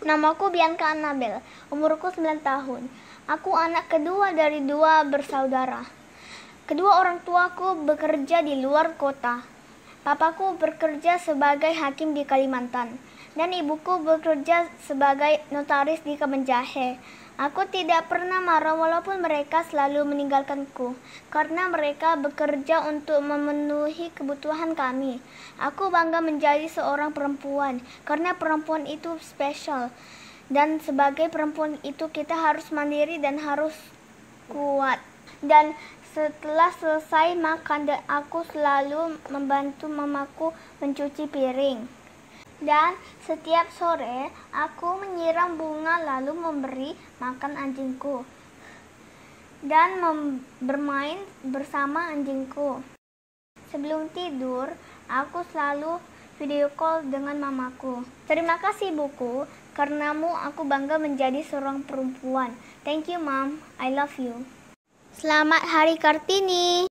Namaku Bianca Annabel, umurku 9 tahun. Aku anak kedua dari dua bersaudara. Kedua orang tuaku bekerja di luar kota. Papaku bekerja sebagai hakim di Kalimantan dan ibuku bekerja sebagai notaris di Kemenjahe. Aku tidak pernah marah walaupun mereka selalu meninggalkanku karena mereka bekerja untuk memenuhi kebutuhan kami. Aku bangga menjadi seorang perempuan karena perempuan itu spesial. Dan sebagai perempuan itu kita harus mandiri dan harus kuat. Dan setelah selesai makan aku selalu membantu mamaku mencuci piring. Dan setiap sore aku menyiram bunga lalu memberi makan anjingku dan bermain bersama anjingku. Sebelum tidur, aku selalu video call dengan mamaku. Terima kasih buku, karenamu aku bangga menjadi seorang perempuan. Thank you mom, I love you. Selamat Hari Kartini.